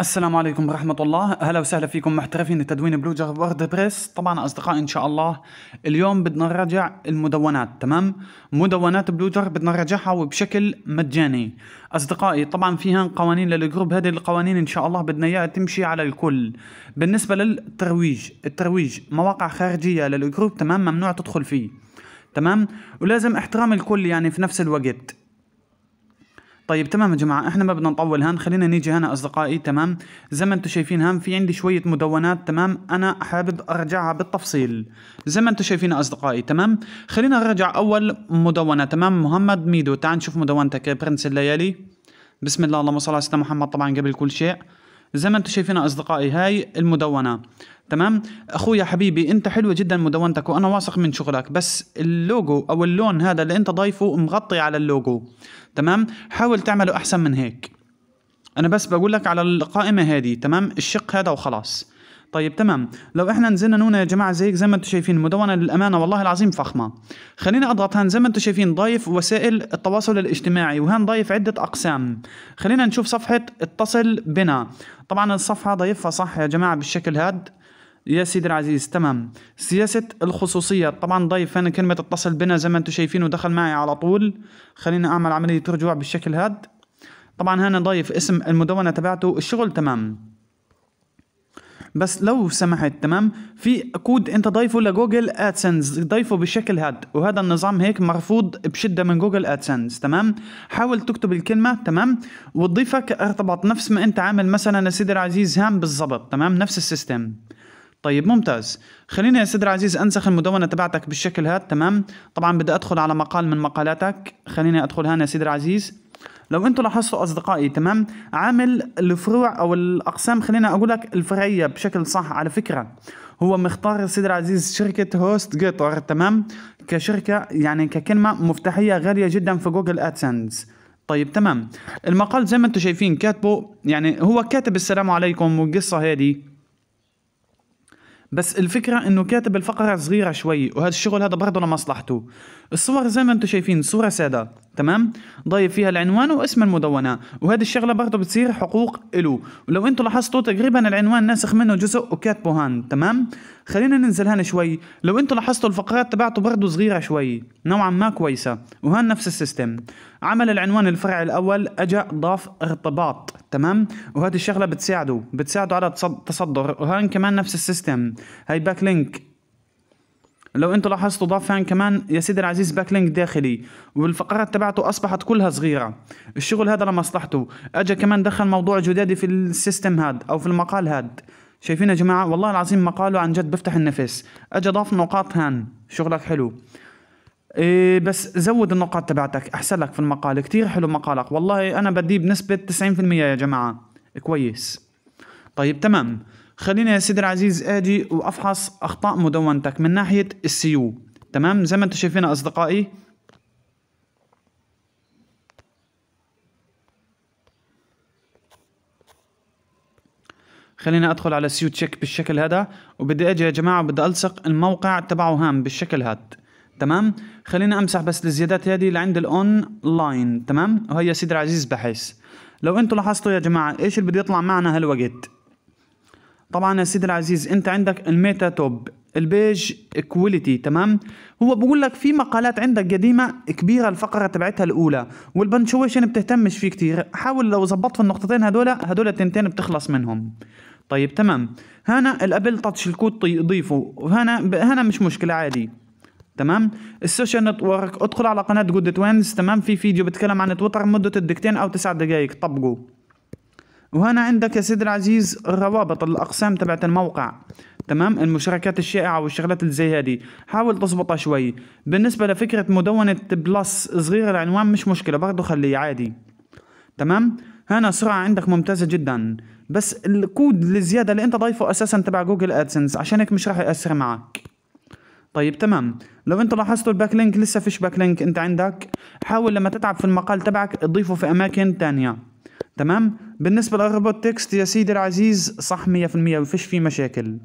السلام عليكم ورحمة الله. أهلا وسهلا فيكم محترفين تدوين Blogger و WordPress طبعا أصدقائي إن شاء الله اليوم بدنا نراجع المدونات تمام؟ مدونات Blogger بدنا نراجعها وبشكل مجاني. أصدقائي طبعا فيها قوانين لل group هذه القوانين إن شاء الله بدنا إياها تمشي على الكل. بالنسبة للترويج الترويج مواقع خارجية لل group تمام؟ ممنوع تدخل فيه تمام؟ ولازم احترام الكل يعني في نفس الوقت. طيب تمام يا جماعة إحنا ما بدنا نطول هان خلينا نيجي هنا أصدقائي تمام؟ زي ما أنتم شايفين هان في عندي شوية مدونات تمام؟ أنا حابب أرجعها بالتفصيل. زي ما أنتم شايفين أصدقائي تمام؟ خلينا نرجع أول مدونة تمام؟ محمد ميدو تعال نشوف مدونتك يا برنس الليالي. بسم الله اللهم صل على سيدنا محمد طبعا قبل كل شيء. زي ما أنتم شايفين أصدقائي هاي المدونة تمام؟ أخويا حبيبي أنت حلوة جدا مدونتك وأنا واثق من شغلك بس اللوجو أو اللون هذا اللي أنت ضايفه مغطي على اللوجو. تمام؟ حاول تعمله أحسن من هيك. أنا بس بقول لك على القائمة هذه تمام؟ الشق هذا وخلاص. طيب تمام. لو إحنا نزلنا نونه يا جماعة زي زي ما أنتم شايفين مدونة للأمانة والله العظيم فخمة. خليني أضغط هان زي ما أنتم شايفين ضايف وسائل التواصل الاجتماعي وهان ضايف عدة أقسام. خلينا نشوف صفحة اتصل بنا. طبعا الصفحة ضايفها صح يا جماعة بالشكل هاد. يا سيدي العزيز تمام. سياسة الخصوصية طبعا ضيف هنا كلمة اتصل بنا زي ما أنتم شايفين ودخل معي على طول. خلينا أعمل عملية رجوع بالشكل هاد. طبعا هنا ضايف اسم المدونة تبعته الشغل تمام. بس لو سمحت تمام. في كود أنت ضايفه ل Google AdSense ضيفه بالشكل هاد. وهذا النظام هيك مرفوض بشدة من Google AdSense تمام. حاول تكتب الكلمة تمام. وتضيفك ارتباط نفس ما أنت عامل مثلا يا سيدي العزيز هان بالضبط تمام. نفس ال system. طيب ممتاز. خليني يا سيدي العزيز أنسخ المدونة تبعتك بالشكل هذا تمام؟ طبعا بدي أدخل على مقال من مقالاتك. خليني أدخل هنا يا سيدي العزيز. لو أنتم لاحظتوا أصدقائي تمام؟ عامل الفروع أو الأقسام خلينا أقول لك الفرعية بشكل صح على فكرة. هو مختار سيدي العزيز شركة HostGator تمام؟ كشركة يعني ككلمة مفتاحية غالية جدا في Google AdSense طيب تمام. المقال زي ما أنتم شايفين كاتبه يعني هو كاتب السلام عليكم والقصة هذه. بس الفكرة إنه كاتب الفقرة صغيرة شوي وهذا الشغل هذا برضه لمصلحته. الصور زي ما أنتم شايفين صورة سادة. تمام؟ ضايف فيها العنوان واسم المدونة. وهذه الشغلة برضه بتصير حقوق له ولو أنتم لاحظتوا تقريبا العنوان ناسخ منه جزء وكاتبه هان تمام؟ خلينا ننزل هان شوي. لو أنتم لاحظتوا الفقرات تبعته برضه صغيرة شوي. نوعا ما كويسة. وهان نفس السيستم. عمل العنوان الفرعي الأول أجا ضاف ارتباط. تمام؟ وهذه الشغلة بتساعده بتساعده على التصدر وهان كمان نفس ال system. هاي backlink. لو أنتم لاحظتوا ضاف هان كمان يا سيدي العزيز backlink داخلي والفقرات تبعته أصبحت كلها صغيرة. الشغل هذا لمصلحته. اجى كمان دخل موضوع جدادي في ال system هاد أو في المقال هاد. شايفين يا جماعة؟ والله العظيم مقاله عن جد بفتح النفس. اجى ضاف نقاط هان. شغلك حلو. إيه بس زود النقاط تبعتك. أحسن لك في المقال. كتير حلو مقالك. والله أنا بديه بنسبة 90% يا جماعة. كويس. طيب تمام. خلينا يا سيدي العزيز أجي وأفحص أخطاء مدونتك من ناحية ال SEO. تمام؟ زي ما أنتم شايفين أصدقائي. خلينا أدخل على SEO check بالشكل هذا. وبدي أجي يا جماعة بدي ألصق الموقع تبعه هان بالشكل هذا تمام؟ خلينا أمسح بس الزيادات هذه لعند الاون لاين تمام؟ وهي يا سيدي العزيز بحث لو أنتم لاحظتوا يا جماعة إيش اللي بده يطلع معنا هالوقت؟ طبعا يا سيدي العزيز أنت عندك ال meta top ال page quality تمام؟ هو بقول لك في مقالات عندك قديمة كبيرة الفقرة تبعتها الأولى وال punctuation بتهتمش فيه كتير حاول لو زبطت في النقطتين هدول هدول التنتين بتخلص منهم. طيب تمام. هنا ال Apple touch ال code ضيفه هنا هنا مش مشكلة عادي. تمام؟ ال social network ادخل على قناة جود توينز تمام؟ في فيديو بيتكلم عن تويتر مدته دقيقتين أو تسع دقائق طبقوا وهنا عندك يا سيدي العزيز الروابط الأقسام تبعت الموقع. تمام؟ المشاركات الشائعة والشغلات اللي زي هذه حاول تظبطها شوي. بالنسبة لفكرة مدونة plus صغيرة العنوان مش مشكلة برضه خليه عادي. تمام؟ هنا سرعة عندك ممتازة جدا. بس الكود الزيادة اللي انت ضايفه أساسا تبع Google AdSense عشان هيك مش راح يأثر معك طيب تمام. لو انت لاحظتوا ال backlink لسه فيش backlink انت عندك حاول لما تتعب في المقال تبعك تضيفه في أماكن تانية. تمام؟ بالنسبة للروبوت تكست يا سيدي العزيز صح مية في المية وفيش فيه مشاكل.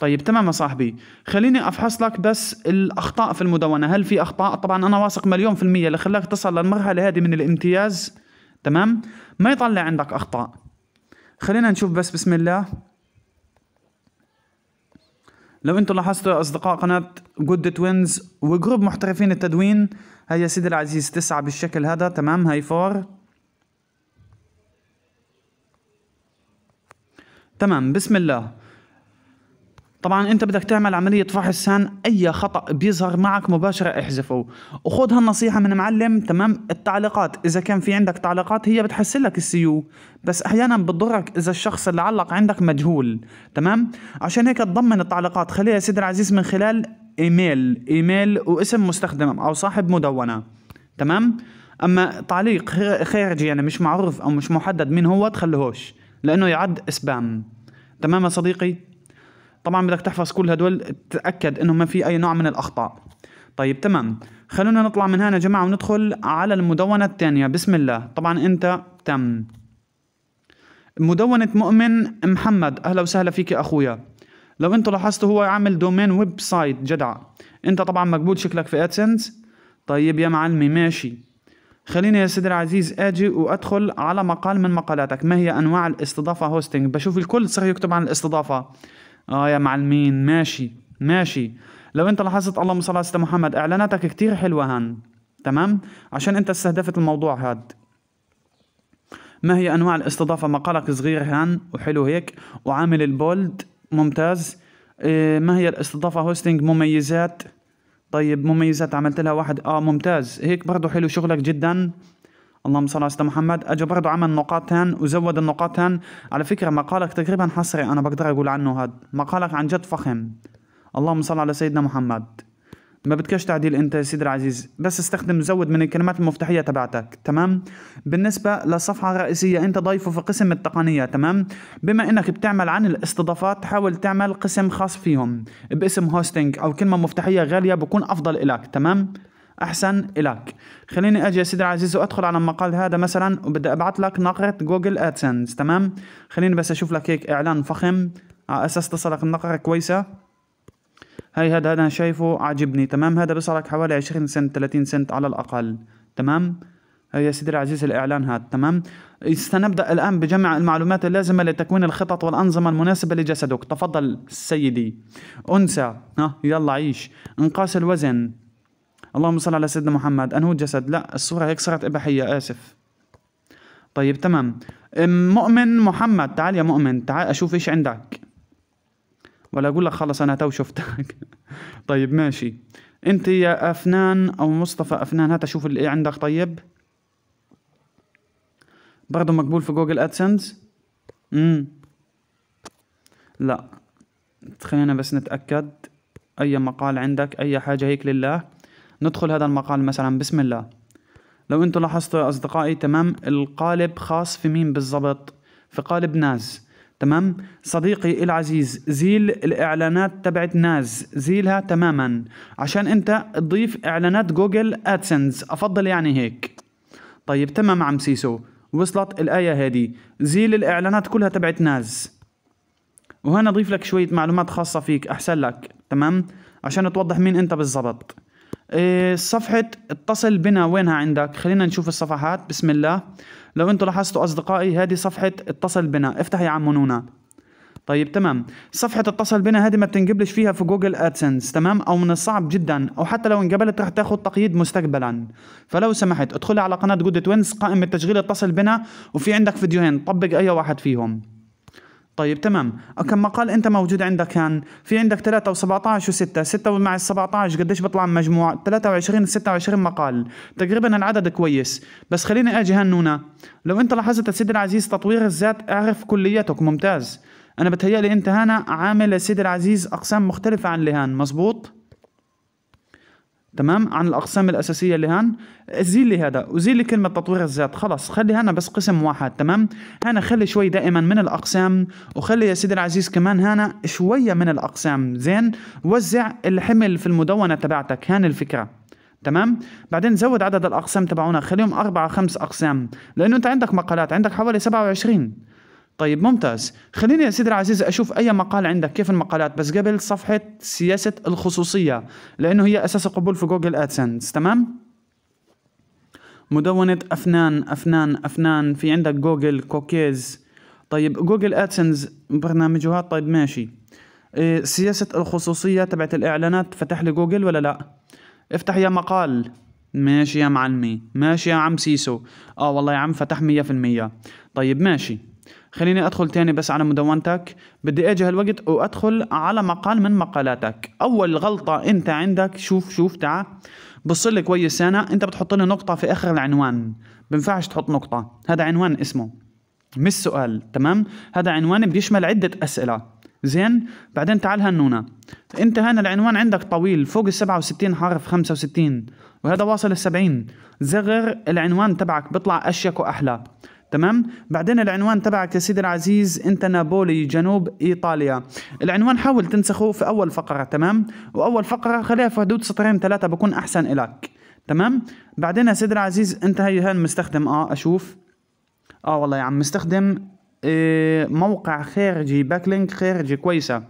طيب تمام يا صاحبي. خليني أفحص لك بس الأخطاء في المدونة. هل في أخطاء؟ طبعا أنا واثق مليون في المية. اللي خلاك تصل للمرحلة هذه من الامتياز. تمام؟ ما يطلع عندك أخطاء. خلينا نشوف بس بسم الله. لو أنتم لاحظتوا يا أصدقاء قناة جود توينز و group محترفين التدوين. هي يا سيدي العزيز نسخة بالشكل هذا. تمام؟ هاي فور. تمام بسم الله. طبعا أنت بدك تعمل عملية فحص scan أي خطأ بيظهر معك مباشرة احذفه. وخذ هالنصيحة من معلم تمام؟ التعليقات إذا كان في عندك تعليقات هي بتحسن لك ال SEO بس أحيانا بتضرك إذا الشخص اللي علق عندك مجهول تمام؟ عشان هيك تضمن التعليقات. خليها يا سيدي العزيز من خلال إيميل إيميل واسم مستخدم أو صاحب مدونة تمام؟ أما تعليق خارجي يعني مش معروف أو مش محدد مين هو تخليهوش. لأنه يعد سبام تمام يا صديقي؟ طبعا بدك تحفظ كل هدول تتاكد إنه ما في أي نوع من الأخطاء. طيب تمام. خلونا نطلع من هنا يا جماعة وندخل على المدونة الثانية. بسم الله. طبعا أنت تم. مدونة مؤمن محمد. أهلا وسهلا فيك أخويا. لو أنتوا لاحظتوا هو عامل domain website جدع. انت طبعا مقبول شكلك في AdSense طيب يا معلمي ماشي. خليني يا سيدي العزيز آجي وأدخل على مقال من مقالاتك. ما هي أنواع الاستضافة hosting بشوف الكل صار يكتب عن الاستضافة. آه يا معلمين ماشي ماشي. لو أنت لاحظت اللهم صل على سيدنا محمد إعلاناتك كتير حلوة هان. تمام؟ عشان أنت استهدفت الموضوع هاد. ما هي أنواع الاستضافة؟ مقالك صغير هان وحلو هيك. وعامل ال bold ممتاز. إيه ما هي الاستضافة hosting مميزات. طيب مميزات عملت لها واحد. آه ممتاز. هيك برضو حلو شغلك جدا. اللهم صل على سيدنا محمد. اجى برضه عمل نقاط هان وزود النقاط هان على فكرة مقالك تقريبا حصري أنا بقدر أقول عنه هذا مقالك عن جد فخم. اللهم صل على سيدنا محمد. ما بدكش تعديل انت يا سيدي العزيز بس استخدم زود من الكلمات المفتاحية تبعتك تمام؟ بالنسبة للصفحه الرئيسيه انت ضيفه في قسم التقنية تمام؟ بما انك بتعمل عن الاستضافات حاول تعمل قسم خاص فيهم باسم hosting أو كلمة مفتاحية غالية بكون أفضل لك تمام؟ أحسن إلك. خليني أجي يا سيدي العزيز وأدخل على المقال هذا مثلا وبدي ابعث لك نقرة Google AdSense تمام؟ خليني بس أشوف لك هيك إعلان فخم على أساس تصلك النقرة كويسة. هاي هذا أنا شايفه عاجبني تمام؟ هذا بيصلك حوالي 20 سنت 30 سنت على الأقل. تمام؟ يا سيدي العزيز الإعلان هذا. تمام؟ سنبدأ الآن بجمع المعلومات اللازمة لتكوين الخطط والأنظمة المناسبة لجسدك. تفضل سيدي. أنثى. ها يلا عيش. انقاس الوزن. اللهم صل على سيدنا محمد. أنه جسد. لا الصورة هيك صارت إباحية. آسف. طيب تمام. مؤمن محمد. تعال يا مؤمن. تعال أشوف إيش عندك. ولا أقول لك خلص أنا تو شفتك. طيب ماشي. أنت يا أفنان أو مصطفى أفنان هات أشوف اللي عندك. طيب. برضه مقبول في Google AdSense امم لا. خلينا بس نتأكد. أي مقال عندك؟ أي حاجة هيك لله. ندخل هذا المقال مثلا. بسم الله. لو أنتم لاحظتوا يا أصدقائي تمام. القالب خاص في مين بالضبط؟ في قالب ناز. تمام؟ صديقي العزيز زيل الإعلانات تبعت ناز. زيلها تماما. عشان أنت تضيف إعلانات Google AdSense أفضل يعني هيك. طيب تمام عم سيسو. وصلت الآية هذه. زيل الإعلانات كلها تبعت ناز. وهنا أضيف لك شوية معلومات خاصة فيك أحسن لك. تمام؟ عشان توضح مين أنت بالضبط. صفحة اتصل بنا وينها عندك؟ خلينا نشوف الصفحات. بسم الله. لو أنتم لاحظتوا أصدقائي هذه صفحة اتصل بنا. افتح يا عم نونا طيب تمام. صفحة اتصل بنا هذه ما بتنقبلش فيها في Google AdSense تمام؟ أو من الصعب جدا أو حتى لو انقبلت رح تاخذ تقييد مستقبلا. فلو سمحت ادخلي على قناة جود توينز قائمة تشغيل اتصل بنا وفي عندك فيديوهين. طبق أي واحد فيهم. طيب تمام. كم مقال أنت موجود عندك كان؟ في عندك 3 و17 و6 6 مع ال 17 قديش بيطلع مجموع؟ 23 26 مقال. تقريبا العدد كويس. بس خليني أجي هنونا لو أنت لاحظت يا سيدي العزيز تطوير الذات أعرف كليتك. ممتاز. أنا بتهيألي أنت هنا عامل يا سيدي العزيز أقسام مختلفة عن لهان. مزبوط تمام؟ عن الأقسام الأساسية اللي هان. زيل لي هذا. وزيل لي كلمة تطوير الذات. خلص خلي هنا بس قسم واحد تمام؟ هنا خلي شوي دائما من الأقسام وخلي يا سيدي العزيز كمان هنا شوية من الأقسام. زين؟ وزع الحمل في المدونة تبعتك. هان الفكرة. تمام؟ بعدين زود عدد الأقسام تبعونا. خليهم أربعة خمس أقسام. لأنه أنت عندك مقالات عندك حوالي 27 طيب ممتاز. خليني يا سيدي العزيز أشوف أي مقال عندك كيف المقالات؟ بس قبل صفحة سياسة الخصوصية لأنه هي أساس القبول في جوجل آدسنس تمام؟ مدونة أفنان أفنان أفنان في عندك Google cookies. طيب Google AdSense برنامجها؟ طيب ماشي. إيه سياسة الخصوصية تبعت الإعلانات فتح لي جوجل ولا لا؟ افتح يا مقال. ماشي يا معلمي. ماشي يا عم سيسو. آه والله يا عم فتح مية في المية. طيب ماشي. خليني أدخل تاني بس على مدونتك. بدي أجي هالوقت وأدخل على مقال من مقالاتك. أول غلطة أنت عندك شوف شوف تعا. بص لي كويس أنا أنت بتحط لي نقطة في آخر العنوان. بنفعش تحط نقطة. هذا عنوان اسمه. مش سؤال. تمام؟ هذا عنوان بيشمل عدة أسئلة. زين؟ بعدين تعال هنونا أنت هنا العنوان عندك طويل. فوق ال 67 حرف 65 وهذا واصل ال 70 زغر العنوان تبعك. بيطلع أشيك وأحلى. تمام؟ بعدين العنوان تبعك يا سيدي العزيز أنت نابولي جنوب إيطاليا. العنوان حاول تنسخه في أول فقرة تمام؟ وأول فقرة خليها في حدود سطرين ثلاثة بكون أحسن إلك. تمام؟ بعدين يا سيدي العزيز أنت هي هان مستخدم آه أشوف. آه والله يا عم مستخدم إيه موقع خارجي backlink خارجي كويسة.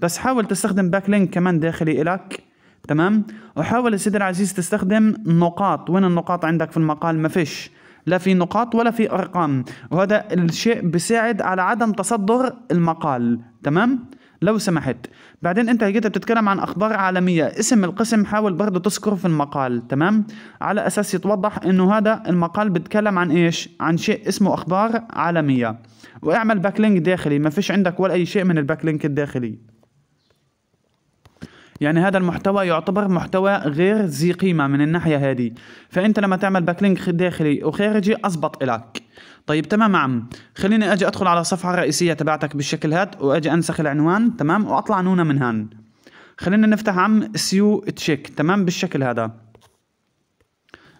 بس حاول تستخدم backlink كمان داخلي إلك. تمام؟ وحاول يا سيدي العزيز تستخدم نقاط. وين النقاط عندك في المقال؟ ما فيش. لا في نقاط ولا في أرقام. وهذا الشيء بيساعد على عدم تصدر المقال. تمام؟ لو سمحت. بعدين أنت جيت بتتكلم عن أخبار عالمية. اسم القسم حاول برضه تذكره في المقال. تمام؟ على أساس يتوضح إنه هذا المقال بيتكلم عن إيش؟ عن شيء اسمه أخبار عالمية. واعمل backlink داخلي. ما فيش عندك ولا أي شيء من ال backlink الداخلي. يعني هذا المحتوى يعتبر محتوى غير ذي قيمة من الناحية هذه. فأنت لما تعمل backlink داخلي وخارجي أزبط إلك. طيب تمام عم خليني أجي أدخل على الصفحة الرئيسية تبعتك بالشكل هاد وأجي أنسخ العنوان تمام وأطلع نونة من هان. خلينا نفتح عم SEO check تمام بالشكل هذا.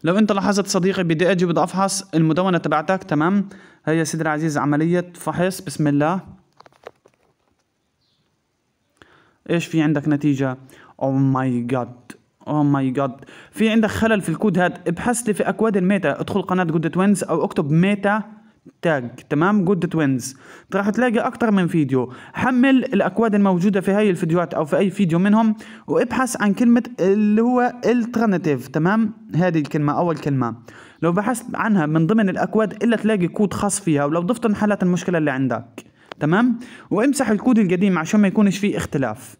لو أنت لاحظت صديقي بدي أجي بدي أفحص المدونة تبعتك تمام. هيا يا سيدي العزيز عملية فحص بسم الله. إيش في عندك نتيجة؟ oh my God oh my God في عندك خلل في الكود هاد. ابحث لي في أكواد ال meta. ادخل قناة جود توينز أو اكتب meta tag تمام؟ جود توينز راح تلاقي أكتر من فيديو. حمل الأكواد الموجودة في هاي الفيديوهات أو في أي فيديو منهم وابحث عن كلمة اللي هو alternative تمام؟ هذه الكلمة أول كلمة. لو بحثت عنها من ضمن الأكواد إلا تلاقي كود خاص فيها ولو ضفت انحلت المشكلة اللي عندك. تمام؟ وامسح الكود القديم عشان ما يكونش فيه اختلاف.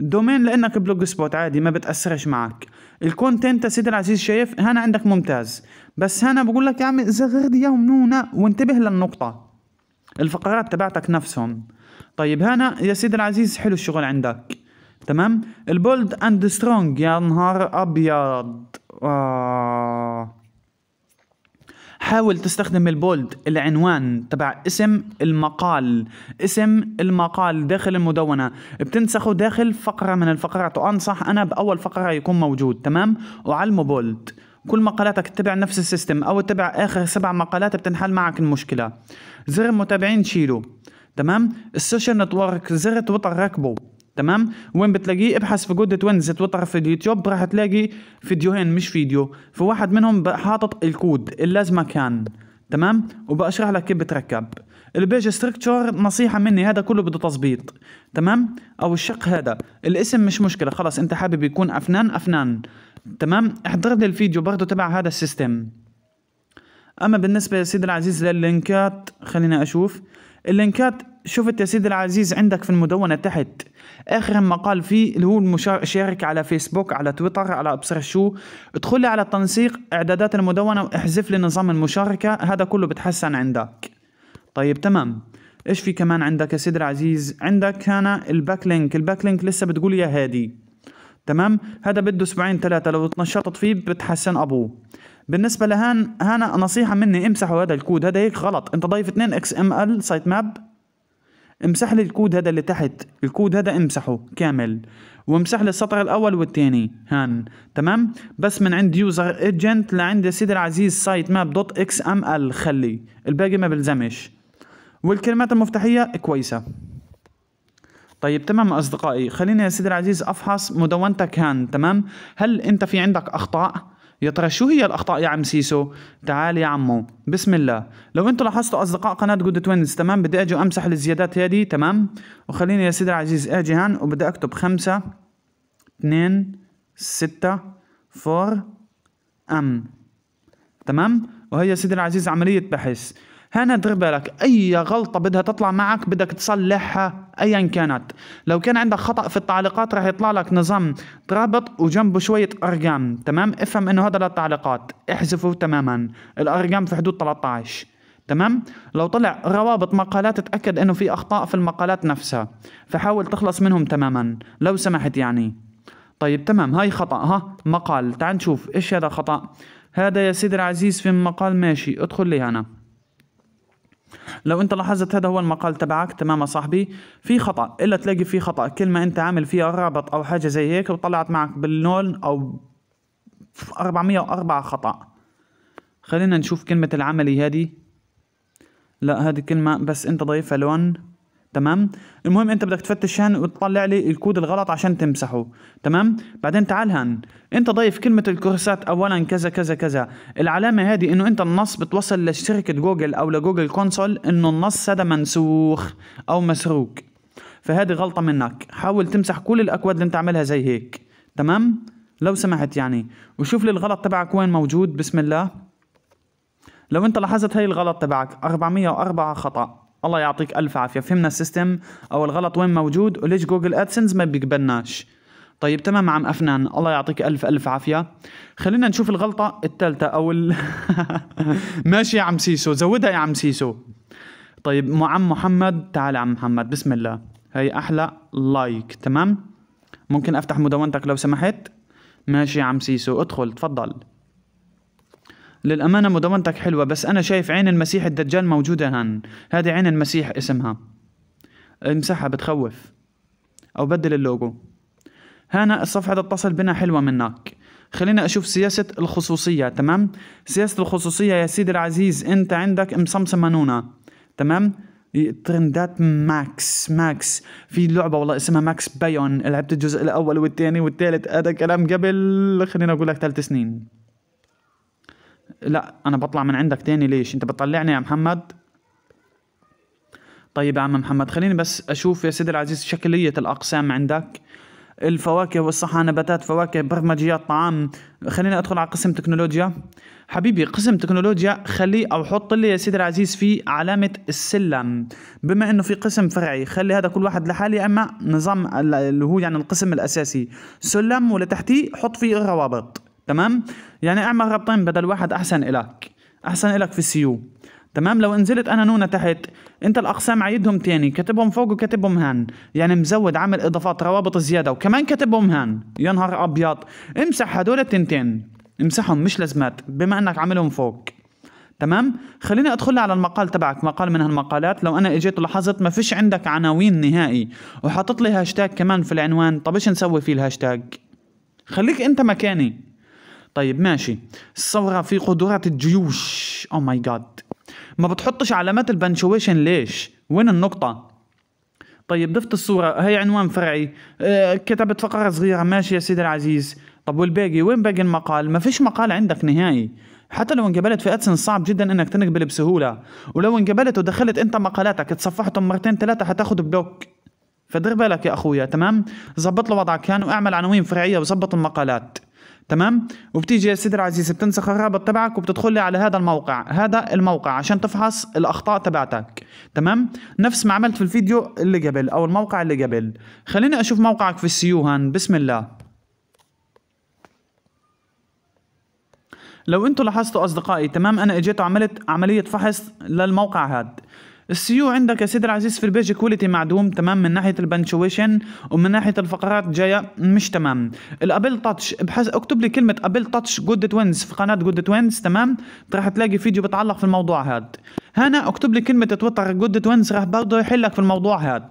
ال domain لأنك Blogspot عادي ما بتأثرش معك ال content يا سيدي العزيز شايف هنا عندك ممتاز. بس هنا بقول لك يا عمي زغر دي نونة وانتبه للنقطة. الفقرات تبعتك نفسهم. طيب هنا يا سيدي العزيز حلو الشغل عندك. تمام؟ ال bold and strong يا نهار أبيض. آه. حاول تستخدم ال bold العنوان تبع اسم المقال اسم المقال داخل المدونة. بتنسخه داخل فقرة من الفقرات وأنصح أنا بأول فقرة يكون موجود تمام؟ وعلمه bold. كل مقالاتك تتبع نفس ال system أو تتبع آخر سبع مقالات بتنحل معك المشكلة. زر المتابعين شيله تمام؟ ال social network زر تويتر ركبه تمام؟ وين بتلاقيه؟ ابحث في جود توينز تويتر في اليوتيوب راح تلاقي فيديوهين مش فيديو. في واحد منهم حاطط الكود اللازمه كان تمام؟ وبشرح لك كيف بتركب. ال page structure نصيحة مني هذا كله بده تظبيط تمام؟ أو الشق هذا. الاسم مش مشكلة خلاص أنت حابب يكون أفنان أفنان تمام؟ احضر لي الفيديو برضه تبع هذا ال system. أما بالنسبة يا سيدي العزيز لللينكات خلينا أشوف. اللينكات شفت يا سيدي العزيز عندك في المدونة تحت. آخر مقال فيه اللي هو المشارك على فيسبوك على تويتر على أبصر شو. ادخل لي على التنسيق إعدادات المدونة واحذف لي نظام المشاركة هذا كله بتحسن عندك. طيب تمام. إيش في كمان عندك يا سيدي العزيز؟ عندك هنا ال backlink ال backlink لسه بتقول يا هادي. تمام؟ هذا بده أسبوعين ثلاثة. لو تنشطت فيه بتحسن أبوه. بالنسبة لهان هنا نصيحة مني امسحوا هذا الكود هذا هيك غلط. انت ضايف 2 XML sitemap امسح لي الكود هذا اللي تحت. الكود هذا امسحه كامل. وامسح لي السطر الأول والثاني هان. تمام؟ بس من عند user agent لعند يا سيدي العزيز sitemap dot XML. خلي. الباقي ما بلزمش. والكلمات المفتاحية كويسة. طيب تمام أصدقائي. خليني يا سيدي العزيز أفحص مدونتك هان. تمام؟ هل أنت في عندك أخطاء؟ يا ترى شو هي الأخطاء يا عم سيسو؟ تعال يا عمو. بسم الله. لو أنتم لاحظتوا أصدقاء قناة جود توينز تمام؟ بدي أجي امسح الزيادات هذه تمام؟ وخليني يا سيدي العزيز أجي هان وبدي أكتب خمسة اثنين ستة فور أم. تمام؟ وهي يا سيدي العزيز عملية بحث. هنا دير بالك أي غلطة بدها تطلع معك بدك تصلحها ايا كانت. لو كان عندك خطأ في التعليقات راح يطلع لك نظام رابط وجنبه شوية أرقام. تمام؟ افهم إنه هذا للتعليقات. احذفه تماما. الأرقام في حدود 13 تمام؟ لو طلع روابط مقالات تأكد إنه في أخطاء في المقالات نفسها. فحاول تخلص منهم تماما. لو سمحت يعني. طيب تمام. هاي خطأ ها؟ مقال. تعال نشوف. إيش هذا خطأ؟ هذا يا سيدي العزيز في مقال ماشي. ادخل لي هنا لو انت لاحظت هذا هو المقال تبعك تمام يا صاحبي؟ في خطأ إلا تلاقي في خطأ. كلمه انت عامل فيها رابط أو حاجة زي هيك وطلعت معك بالنول أو 404 خطأ. خلينا نشوف كلمة العملي هذه. لا هذه كلمة بس أنت ضيفها لون. تمام؟ المهم انت بدك تفتش هان وتطلع لي الكود الغلط عشان تمسحه تمام؟ بعدين تعال هان انت ضيف كلمة الكورسات اولا كذا كذا كذا. العلامة هذه إنه انت النص بتوصل لشركة جوجل أو ل Google Console إنه النص هذا منسوخ أو مسروق. فهذه غلطة منك. حاول تمسح كل الأكواد اللي انت عاملها زي هيك. تمام؟ لو سمحت يعني. وشوف لي الغلط تبعك وين موجود. بسم الله. لو انت لاحظت هاي الغلط تبعك 404 خطأ. الله يعطيك ألف عافية. فهمنا ال system. أو الغلط وين موجود؟ وليش Google AdSense ما بيقبلناش؟ طيب تمام عم أفنان. الله يعطيك ألف ألف عافية. خلينا نشوف الغلطة الثالثة أو ال... ماشي يا عم سيسو. زودها يا عم سيسو. طيب عم محمد. تعال عم محمد. بسم الله. هي أحلى like. تمام؟ ممكن أفتح مدونتك لو سمحت؟ ماشي يا عم سيسو. ادخل. تفضل. للأمانة مدونتك حلوة بس أنا شايف عين المسيح الدجال موجودة هان. هذه عين المسيح اسمها. امسحها بتخوف. أو بدل اللوجو. هنا الصفحة تتصل بنا حلوة منك. خلينا أشوف سياسة الخصوصية تمام؟ سياسة الخصوصية يا سيدي العزيز أنت عندك مصمصة منونة تمام ترندات Max Max. في لعبة والله اسمها Max Payne. لعبت الجزء الأول والثاني والثالث هذا كلام قبل خلينا أقول لك ثلاث سنين. لا أنا بطلع من عندك تاني ليش؟ أنت بتطلعني يا محمد؟ طيب يا عم محمد خليني بس أشوف يا سيدي العزيز شكلية الأقسام عندك. الفواكه والصحة نباتات فواكه برمجيات طعام. خليني أدخل على قسم تكنولوجيا. حبيبي قسم تكنولوجيا خليه أو حط لي يا سيدي العزيز في علامة السلم. بما إنه في قسم فرعي خلي هذا كل واحد لحالي أما نظام اللي هو يعني القسم الأساسي. سلم ولتحتيه حط فيه الروابط. تمام؟ يعني أعمل ربطين بدل واحد أحسن إلك أحسن إلك في السيو. تمام؟ لو نزلت أنا نونة تحت أنت الأقسام عيدهم تاني كاتبهم فوق وكاتبهم هان. يعني مزود عامل إضافات روابط زيادة وكمان كاتبهم هان. يا نهار أبيض! امسح هدول التنتين. امسحهم مش لازمات بما إنك عاملهم فوق. تمام؟ خليني أدخل على المقال تبعك مقال من هالمقالات. لو أنا إجيت ولاحظت ما فيش عندك عناوين نهائي وحاطط لي هاشتاج كمان في العنوان طب إيش نسوي فيه الهاشتاج؟ خليك أنت مكاني. طيب ماشي. الثورة في قدرات الجيوش. oh my God ما بتحطش علامات ال punctuation ليش؟ وين النقطة؟ طيب ضفت الصورة. هي عنوان فرعي. آه كتبت فقرة صغيرة. ماشي يا سيدي العزيز. طب والباقي؟ وين باقي المقال؟ ما فيش مقال عندك نهائي. حتى لو انقبلت في أدسن صعب جدا إنك تنقبل بسهولة. ولو انقبلت ودخلت أنت مقالاتك تصفحتهم مرتين ثلاثة حتاخد بلوك. فدير بالك يا أخويا تمام؟ زبط له وضعك. كان واعمل عناوين فرعية وظبط المقالات. تمام؟ وبتيجي يا سيدي العزيز بتنسخ الرابط تبعك وبتدخل لي على هذا الموقع. هذا الموقع عشان تفحص الأخطاء تبعتك. تمام؟ نفس ما عملت في الفيديو اللي قبل أو الموقع اللي قبل. خليني أشوف موقعك في ال SEO هان بسم الله. لو أنتم لاحظتوا أصدقائي تمام أنا اجيت وعملت عملية فحص للموقع هذا ال SEO عندك يا سيدي العزيز في ال page quality معدوم تمام؟ من ناحية ال punctuation ومن ناحية الفقرات جاية مش تمام. ال Apple touch ابحث اكتب لي كلمة Apple touch جود توينز في قناة جود توينز تمام؟ راح تلاقي فيديو بتعلق في الموضوع هذا هنا اكتب لي كلمة تويتر جود توينز راح برضه يحلك في الموضوع هذا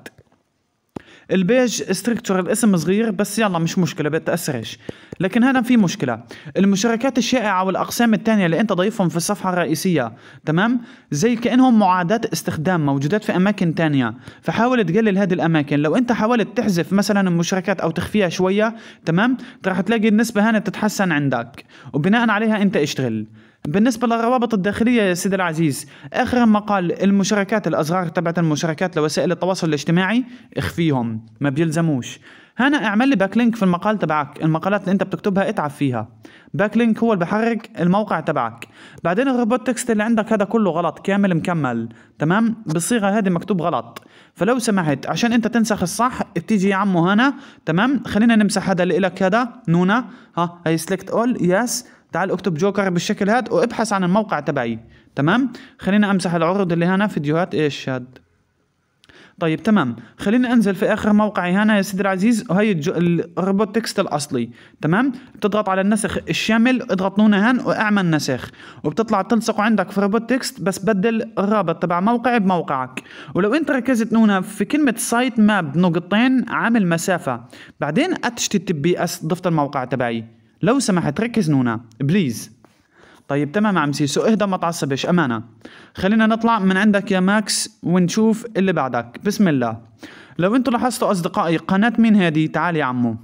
ال page structure الاسم صغير بس يلا مش مشكلة بتاثرش لكن هنا في مشكلة. المشاركات الشائعة والأقسام الثانية اللي انت ضيفهم في الصفحة الرئيسية. تمام؟ زي كأنهم معادات استخدام موجودات في أماكن ثانية فحاول تقلل هذه الأماكن. لو انت حاولت تحذف مثلا المشاركات أو تخفيها شوية تمام؟ راح تلاقي النسبة هنا تتحسن عندك. وبناء عليها انت اشتغل. بالنسبة للروابط الداخلية يا سيدي العزيز آخر مقال المشاركات الأصغار تبعت المشاركات لوسائل التواصل الاجتماعي اخفيهم ما بيلزموش. هنا اعمل لي backlink في المقال تبعك المقالات اللي انت بتكتبها اتعب فيها. backlink هو اللي بحرك الموقع تبعك. بعدين ال robot text اللي عندك هذا كله غلط كامل مكمل. تمام؟ بالصيغة هذه مكتوب غلط. فلو سمحت عشان انت تنسخ الصح بتيجي يا عمو هنا. تمام؟ خلينا نمسح هذا اللي لك هذا نونا. ها هي سلكت اول يس تعال اكتب جوكر بالشكل هذا وابحث عن الموقع تبعي. تمام؟ خلينا امسح العروض اللي هنا فيديوهات إيش هاد طيب تمام. خليني انزل في اخر موقعي هنا يا سيدي العزيز وهي ال robot text الاصلي. تمام؟ بتضغط على النسخ الشامل اضغط نونه هان واعمل نسخ. وبتطلع تلصقه عندك في robot text بس بدل الرابط تبع موقعي بموقعك. ولو انت ركزت نونه في كلمة sitemap نقطتين عامل مسافة. بعدين HTTPS ضفت الموقع تبعي. لو سمحت ركز نونه please طيب تمام عم سيسو. اهدى ما تعصبش. أمانة. خلينا نطلع من عندك يا Max ونشوف اللي بعدك. بسم الله. لو أنتم لاحظتوا أصدقائي قناة مين هذه؟ تعال يا عمو.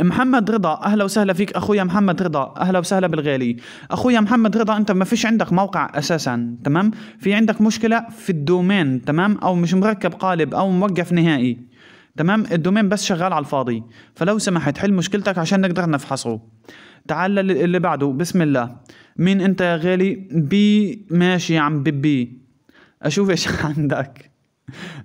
محمد رضا. أهلا وسهلا فيك. أخويا محمد رضا. أهلا وسهلا بالغالي. أخويا محمد رضا أنت ما فيش عندك موقع أساسا تمام؟ في عندك مشكلة في ال domain تمام؟ أو مش مركب قالب أو موقع نهائي. تمام؟ ال domain بس شغال على الفاضي. فلو سمحت حل مشكلتك عشان نقدر نفحصه. تعال اللي بعده. بسم الله. مين انت يا غالي؟ بي. ماشي يا عم ببي أشوف إيش عندك.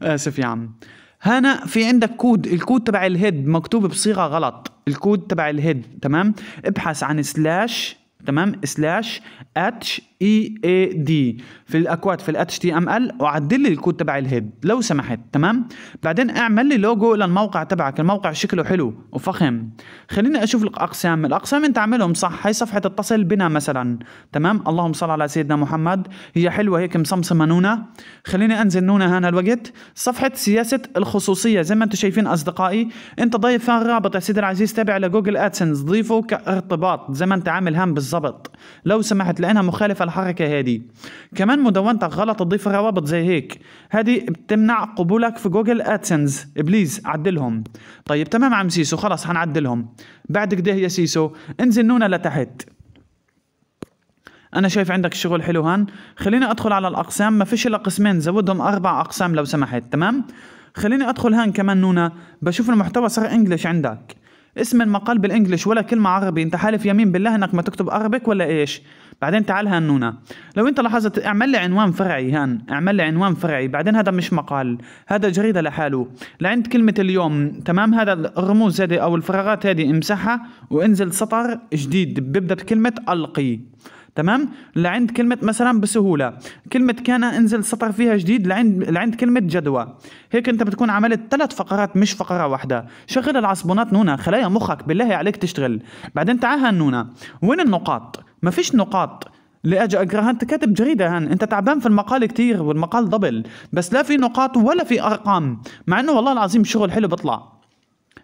آسف يا عم. هنا في عندك كود. الكود تبع ال head مكتوب بصيغة غلط. الكود تبع ال head تمام؟ ابحث عن slash تمام؟ slash H E A D في الأكواد في ال HTML وعدل لي الكود تبع ال head لو سمحت تمام؟ بعدين اعمل لي لوجو للموقع تبعك الموقع شكله حلو وفخم. خليني أشوف الأقسام الأقسام انت عاملهم صح هي صفحة اتصل بنا مثلا تمام؟ اللهم صل على سيدنا محمد هي حلوة هيك مصمصمة نونة. خليني أنزل نونة هنا الوقت. صفحة سياسة الخصوصية زي ما أنتم شايفين أصدقائي انت ضيف فيها الرابط يا سيدي العزيز تابع ل Google AdSense ضيفه كارتباط زي ما انت عامل هم بالضبط. لو سمحت لأنها مخالفة الحركة هذه. كمان مدونتك غلط تضيف روابط زي هيك. هذه بتمنع قبولك في Google AdSense please عدلهم. طيب تمام عم سيسو خلص حنعدلهم. بعد كده يا سيسو. انزل نونا لتحت. أنا شايف عندك الشغل حلو هان. خليني أدخل على الأقسام. ما فيش إلا قسمين زودهم أربع أقسام لو سمحت. تمام؟ خليني أدخل هان كمان نونا. بشوف المحتوى صار انجلش عندك. اسم المقال بالانجلش ولا كلمة عربي. أنت حالف يمين بالله إنك ما تكتب عربك ولا إيش؟ بعدين تعال هنونا لو انت لاحظت اعمل لي عنوان فرعي هان. اعمل لي عنوان فرعي. بعدين هذا مش مقال. هذا جريدة لحاله. لعند كلمة اليوم تمام؟ هذا الرموز هذه أو الفراغات هذه امسحها وانزل سطر جديد. بيبدأ بكلمة ألقي. تمام؟ لعند كلمة مثلا بسهولة. كلمة كان انزل سطر فيها جديد لعند لعند كلمة جدوى. هيك انت بتكون عملت ثلاث فقرات مش فقرة واحدة. شغل العصبونات نونا. خلايا مخك بالله عليك تشتغل. بعدين تعال نونا. وين النقاط؟ ما فيش نقاط. اللي أجي اقراها أنت كاتب جريدة هان. أنت تعبان في المقال كتير والمقال double بس لا في نقاط ولا في أرقام. مع إنه والله العظيم شغل حلو بيطلع.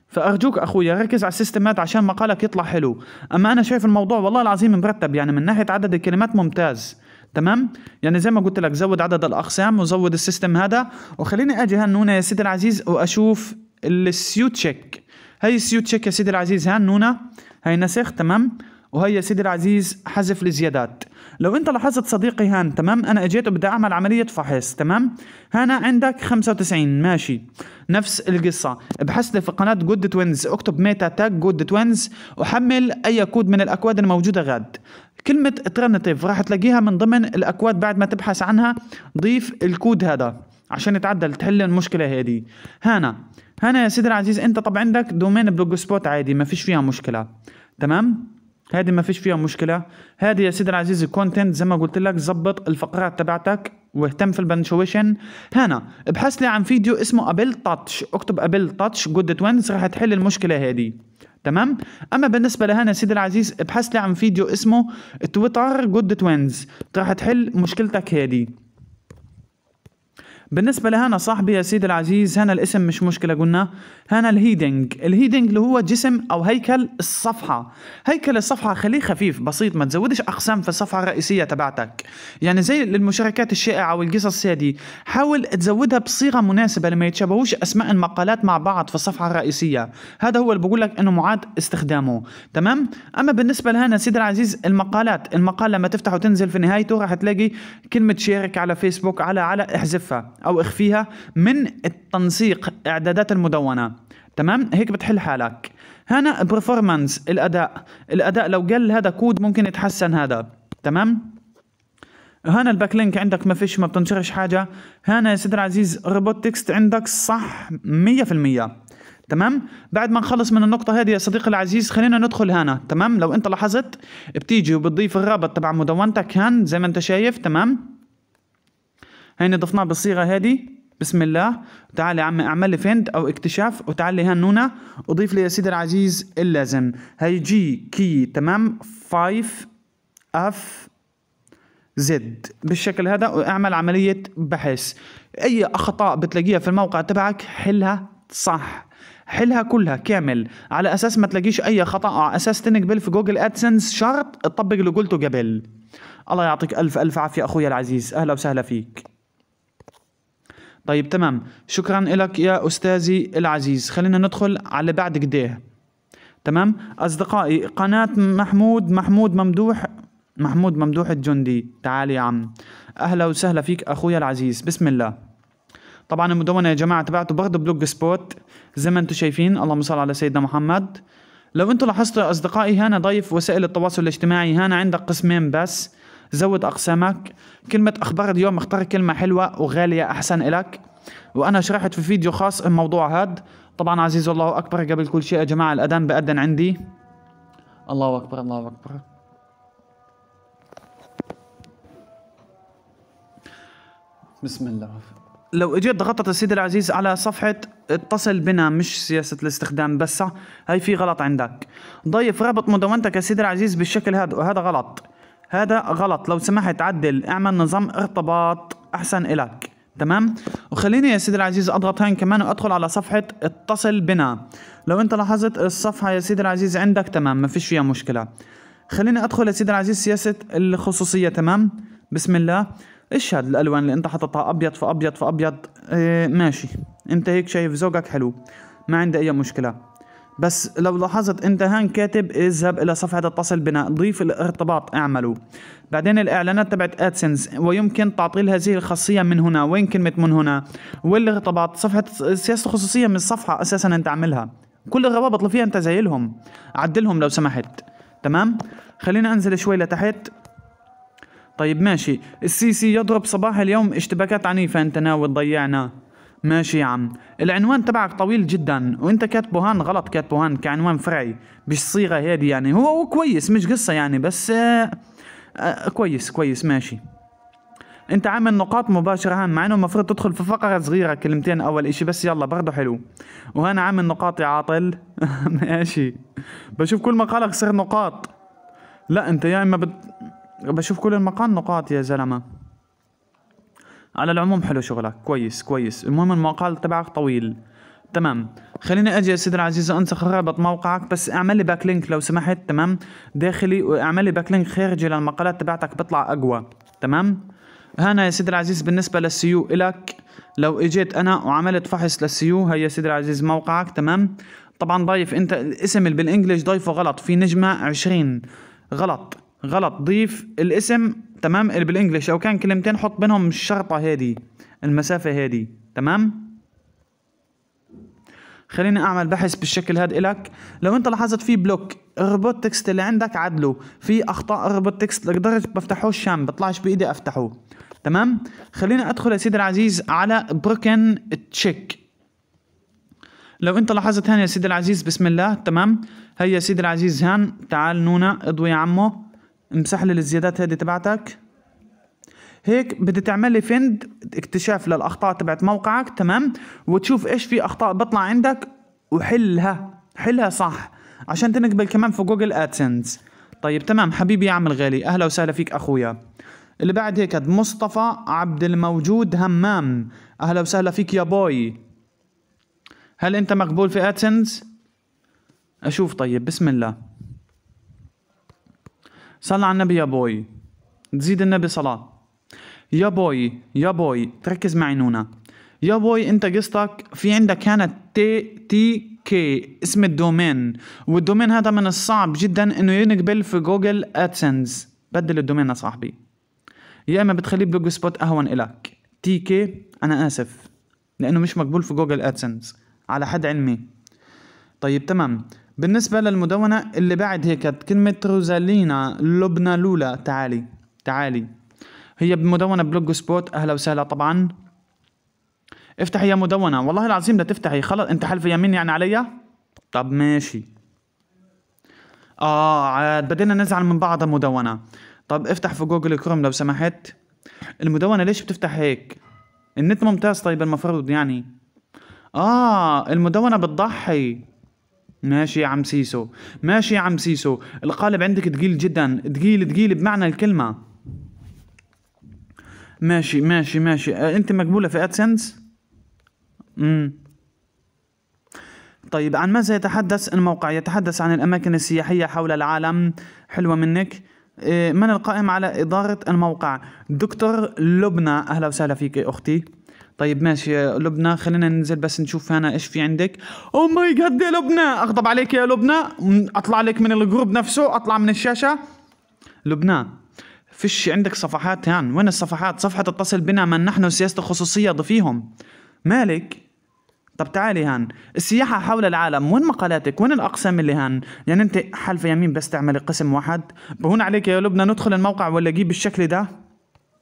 فأرجوك أخويا ركز على السيستمات عشان مقالك يطلع حلو. أما أنا شايف الموضوع والله العظيم مرتب يعني من ناحية عدد الكلمات ممتاز. تمام؟ يعني زي ما قلت لك زود عدد الأقسام وزود ال system هذا. وخليني أجي هالنونه يا سيدي العزيز وأشوف ال SEO check هاي ال SEO check يا سيدي العزيز. هالنونه هاي نسخ. تمام؟ وهي سيدي العزيز حذف الزيادات لو انت لاحظت صديقي هان تمام؟ أنا اجيت وبدي اعمل عملية فحص تمام؟ هنا عندك 95 ماشي. نفس القصة. ابحث لي في قناة Good Twins اكتب meta tag Good Twins وحمل أي كود من الأكواد الموجودة غاد. كلمة alternative راح تلاقيها من ضمن الأكواد بعد ما تبحث عنها. ضيف الكود هذا عشان يتعدل تحل المشكلة هذه. هنا هنا يا سيدي العزيز انت طبعا عندك domain Blogspot عادي ما فيش فيها مشكلة. تمام؟ هذه ما فيش فيها مشكلة. هذه يا سيدي العزيز ال content زي ما قلت لك زبط الفقرات تبعتك واهتم في ال punctuation هنا ابحث لي عن فيديو اسمه Apple touch اكتب Apple touch Good Twins راح تحل المشكلة هذه. تمام؟ أما بالنسبة لهنا سيدي العزيز ابحث لي عن فيديو اسمه Twitter Good Twins راح تحل مشكلتك هذه. بالنسبة لهنا صاحبي يا سيدي العزيز هنا الاسم مش مشكلة قلنا هنا ال heading ال heading اللي هو جسم أو هيكل الصفحة. هيكل الصفحة خليه خفيف بسيط ما تزودش أقسام في الصفحة الرئيسية تبعتك. يعني زي للمشاركات الشائعة والقصص هذه حاول تزودها بصيغة مناسبة لما يتشابهوش أسماء المقالات مع بعض في الصفحة الرئيسية. هذا هو اللي بقول لك إنه معاد استخدامه. تمام؟ أما بالنسبة لهنا سيدي العزيز المقالات. المقال لما تفتح وتنزل في نهايته راح تلاقي كلمة شارك على فيسبوك على على احذفها. أو اخفيها من التنسيق إعدادات المدونة. تمام؟ هيك بتحل حالك. هنا performance الأداء. الأداء لو قل هذا كود ممكن يتحسن هذا. تمام؟ هنا ال backlink عندك ما فيش ما بتنشرش حاجة. هنا يا سيدي العزيز robot text عندك صح 100% تمام؟ بعد ما نخلص من النقطة هذه يا صديقي العزيز خلينا ندخل هنا. تمام؟ لو أنت لاحظت بتيجي وبتضيف الرابط تبع مدونتك هان زي ما أنت شايف. تمام؟ هيني ضفناه بالصيغة هذه بسم الله. تعال يا عمي اعمل لي find أو اكتشاف وتعال لي هالنونة وضيف لي يا سيدي العزيز اللازم. هي G K تمام. 5 F Z. بالشكل هذا واعمل عملية بحث أي أخطاء بتلاقيها في الموقع تبعك حلها صح. حلها كلها كامل. على أساس ما تلاقيش أي خطأ على أساس تنقبل في جوجل ادسنس شرط تطبق اللي قلته قبل. الله يعطيك ألف ألف عافية أخويا العزيز. أهلا وسهلا فيك. طيب تمام. شكرا لك يا أستاذي العزيز. خلينا ندخل على بعد قديه. تمام؟ أصدقائي قناة محمود محمود ممدوح محمود ممدوح الجندي. تعال يا عم. أهلا وسهلا فيك أخويا العزيز. بسم الله. طبعا المدونة يا جماعة تبعته برضه Blogspot. زي ما أنتم شايفين اللهم صل على سيدنا محمد. لو أنتم لاحظتوا يا أصدقائي هنا ضيف وسائل التواصل الاجتماعي. هنا عندك قسمين بس. زود أقسامك. كلمة أخبار اليوم اختار كلمة حلوة وغالية أحسن إلك. وأنا شرحت في فيديو خاص الموضوع هذا طبعا عزيز الله أكبر قبل كل شيء يا جماعة الأذان بأذن عندي. الله أكبر الله أكبر. بسم الله. لو إجيت ضغطت السيد العزيز على صفحة اتصل بنا مش سياسة الاستخدام بس هاي في غلط عندك. ضيف رابط مدونتك يا سيدي العزيز بالشكل هذا وهذا غلط. هذا غلط. لو سمحت عدل اعمل نظام ارتباط أحسن الك تمام؟ وخليني يا سيدي العزيز أضغط هين كمان وأدخل على صفحة اتصل بنا. لو أنت لاحظت الصفحة يا سيدي العزيز عندك تمام ما فيش فيها مشكلة. خليني أدخل يا سيدي العزيز سياسة الخصوصية تمام؟ بسم الله. إيش هاد الألوان اللي أنت حاططها أبيض في أبيض في أبيض. آه ماشي. أنت هيك شايف ذوقك حلو. ما عندي أي مشكلة. بس لو لاحظت انت هان كاتب اذهب إلى صفحة اتصل بنا ضيف الارتباط اعملوا. بعدين الإعلانات تبعت ادسنس ويمكن تعطيل هذه الخاصية من هنا وين كلمة من هنا؟ والارتباط صفحة سياسة الخصوصية من الصفحة أساسا أنت عاملها. كل الروابط اللي فيها أنت زايلهم. عدلهم لو سمحت. تمام؟ خلينا أنزل شوي لتحت. طيب ماشي. السيسي يضرب صباح اليوم اشتباكات عنيفة أنت ناوي تضيعنا. ماشي يا عم. العنوان تبعك طويل جدا وإنت كاتبه هان غلط كاتبه هان كعنوان فرعي بالصيغه هذه يعني. هو هو كويس مش قصة يعني بس آه آه كويس كويس ماشي. أنت عامل نقاط مباشرة هان مع إنه المفروض تدخل في فقرة صغيرة كلمتين أول إشي بس يلا برضه حلو. وهنا عامل نقاط يا عاطل ماشي. بشوف كل مقالك صير نقاط. لا أنت يا إما بت... بشوف كل المقال نقاط يا زلمة. على العموم حلو شغلك. كويس كويس. المهم المقال تبعك طويل. تمام. خليني أجي يا سيدي العزيز أنسخ رابط موقعك بس اعمل لي backlink لو سمحت. تمام. داخلي واعمل لي backlink خارجي للمقالات تبعتك بيطلع أقوى. تمام. هنا يا سيدي العزيز بالنسبة لل SEO إلك لو إجيت أنا وعملت فحص لل SEO هي يا سيدي العزيز موقعك. تمام. طبعا ضايف أنت الاسم اللي بال English ضايفه غلط في نجمة 20 غلط. غلط. ضيف الاسم تمام؟ اللي بال English. أو كان كلمتين حط بينهم الشرطة هذه المسافة هذه تمام؟ خليني أعمل بحث بالشكل هذا إلك. لو أنت لاحظت في block ال robot text اللي عندك عدله في أخطاء ال robot text لدرجه بفتحوش شام بطلعش بإيدي أفتحه. تمام؟ خلينا أدخل يا سيدي العزيز على broken check لو أنت لاحظت هان يا سيدي العزيز بسم الله تمام؟ هيا يا سيدي العزيز هان تعال نونا اضوي يا عمو. امسح لي الزيادات هذه تبعتك. هيك بدي تعمل لي find اكتشاف للأخطاء تبعت موقعك تمام؟ وتشوف إيش في أخطاء بطلع عندك وحلها حلها صح عشان تنقبل كمان في Google AdSense طيب تمام. حبيبي يا عم الغالي أهلا وسهلا فيك أخويا. اللي بعد هيك مصطفى عبد الموجود همام. أهلا وسهلا فيك يا بوي. هل أنت مقبول في ادسنس أشوف. طيب بسم الله. صل على النبي يا بوي. تزيد النبي صلاة. يا بوي يا بوي تركز معي نونا. يا بوي انت قصتك في عندك كانت تي تي كي اسم الدومين. والدومين هذا من الصعب جدا إنه ينقبل في جوجل ادسنس بدل الدومين يا صاحبي. يا إما بتخليه بلوج سبوت أهون إلك. تي كي أنا آسف. لأنه مش مقبول في جوجل ادسنس على حد علمي. طيب تمام. بالنسبة للمدونة اللي بعد هيك كلمة روزالينا لبنى لولا تعالي تعالي. هي بمدونة بلوج سبوت أهلا وسهلا طبعا. افتحي يا مدونة والله العظيم لا تفتحي خلص انت حلف يمين يعني عليا؟ طب ماشي. آه عاد بدينا نزعل من بعض مدونة. طب افتح في جوجل كروم لو سمحت. المدونة ليش بتفتح هيك؟ النت ممتاز طيب المفروض يعني. آه المدونة بتفتح. ماشي يا عم سيسو ماشي يا عم سيسو. القالب عندك تقيل جدا تقيل تقيل بمعنى الكلمة. ماشي ماشي ماشي. آه، أنت مقبولة في ادسنس امم طيب عن ماذا يتحدث؟ الموقع يتحدث عن الأماكن السياحية حول العالم. حلوة منك. إيه، من القائم على إدارة الموقع؟ دكتور لبنى. أهلا وسهلا فيك أختي. طيب ماشي. يا لبنى خلينا ننزل بس نشوف هنا إيش في عندك. oh my God يا لبنى. أغضب عليك يا لبنى. أطلع لك من الجروب نفسه. أطلع من الشاشة. لبنى فيش عندك صفحات هان؟ وين الصفحات؟ صفحة اتصل بنا من نحن سياسة الخصوصية ضفيهم. مالك؟ طب تعالي هان. السياحة حول العالم. وين مقالاتك؟ وين الأقسام اللي هان؟ يعني أنت حلفة يمين بس تعملي قسم واحد. بهون عليك يا لبنى ندخل الموقع ولا جيب بالشكل ده؟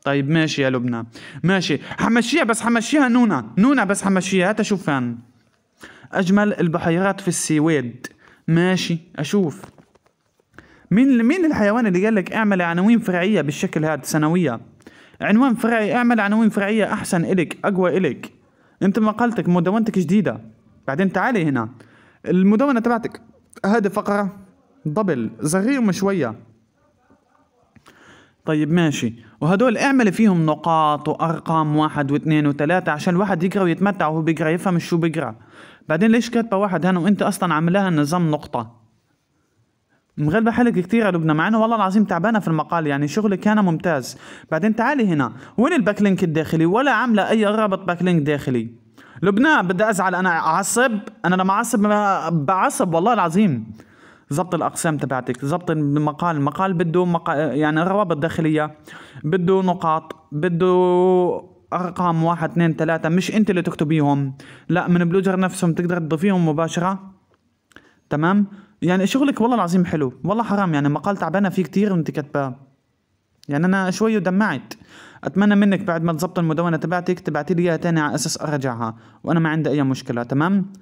طيب ماشي يا لبنى. ماشي. حمشيها بس حمشيها نونا نونا بس حمشيها هات أشوف فان أجمل البحيرات في السويد. ماشي أشوف. مين مين الحيوان اللي قال لك اعمل عناوين فرعية بالشكل هذا؟ سنويه عنوان فرعي اعمل عناوين فرعية أحسن إلك أقوى إلك. أنت مقالتك مدونتك جديدة. بعدين تعالي هنا. المدونة تبعتك. هذه فقرة دبل صغير شوية طيب ماشي. وهدول اعمل فيهم نقاط وأرقام واحد واثنين وثلاثة عشان الواحد يقرأ ويتمتع وهو بيقرأ يفهم شو بيقرأ. بعدين ليش كاتبة واحد هنا وأنت أصلا عاملاها نظام نقطة؟ مغلبة حالك كثير يا لبنى مع إنه والله العظيم تعبانة في المقال يعني شغلك كان ممتاز. بعدين تعالي هنا. وين ال backlink الداخلي؟ ولا عاملة أي رابط backlink داخلي. لبنى بدي أزعل أنا اعصب أنا لما اعصب بعصب والله العظيم. ضبط الأقسام تبعتك ضبط المقال المقال بده مقال يعني روابط داخلية بده نقاط بده أرقام واحد اثنين ثلاثة مش أنت اللي تكتبيهم لا من بلوجر نفسهم تقدر تضيفيهم مباشرة تمام؟ يعني شغلك والله العظيم حلو والله حرام يعني مقال تعبانة فيه كتير وأنت كاتباه. يعني أنا شوي دمعت أتمنى منك بعد ما تظبط المدونة تبعتك تبعتي لي إياها تاني على أساس ارجعها وأنا ما عندي أي مشكلة تمام؟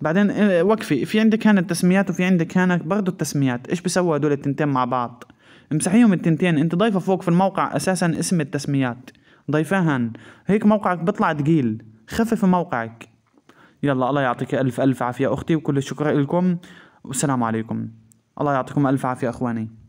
بعدين إيه، وقفي. في عندك هنا التسميات وفي عندك هنا برضه التسميات. إيش بيسووا هدول التنتين مع بعض؟ امسحيهم التنتين. انت ضايفة فوق في الموقع أساسا اسم التسميات. ضيفاهن هيك موقعك بيطلع ثقيل خفف موقعك. يلا الله يعطيك ألف ألف عافية أختي وكل الشكر لكم. والسلام عليكم. الله يعطيكم ألف عافية إخواني.